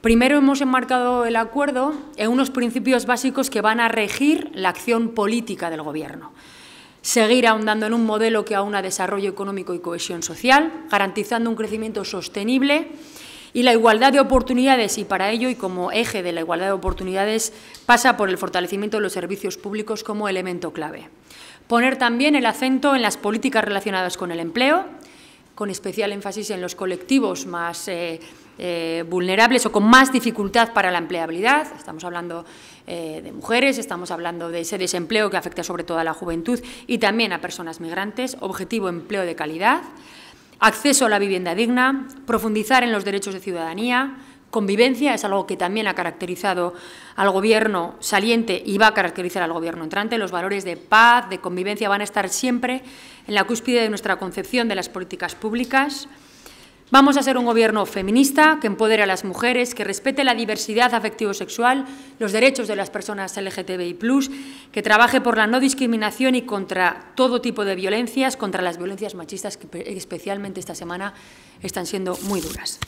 Primero hemos enmarcado el acuerdo en unos principios básicos que van a regir la acción política del Gobierno. Seguir ahondando en un modelo que aúna desarrollo económico y cohesión social, garantizando un crecimiento sostenible y la igualdad de oportunidades, y para ello, y como eje de la igualdad de oportunidades, pasa por el fortalecimiento de los servicios públicos como elemento clave. Poner también el acento en las políticas relacionadas con el empleo, con especial énfasis en los colectivos más eh, eh, vulnerables o con más dificultad para la empleabilidad. Estamos hablando eh, de mujeres, estamos hablando de ese desempleo que afecta sobre todo a la juventud y también a personas migrantes. Objetivo empleo de calidad, acceso a la vivienda digna, profundizar en los derechos de ciudadanía, Convivencia es algo que también ha caracterizado al Gobierno saliente y va a caracterizar al Gobierno entrante. Los valores de paz, de convivencia van a estar siempre en la cúspide de nuestra concepción de las políticas públicas. Vamos a ser un Gobierno feminista que empodere a las mujeres, que respete la diversidad afectivo-sexual, los derechos de las personas LGTBI+, que trabaje por la no discriminación y contra todo tipo de violencias, contra las violencias machistas que especialmente esta semana están siendo muy duras.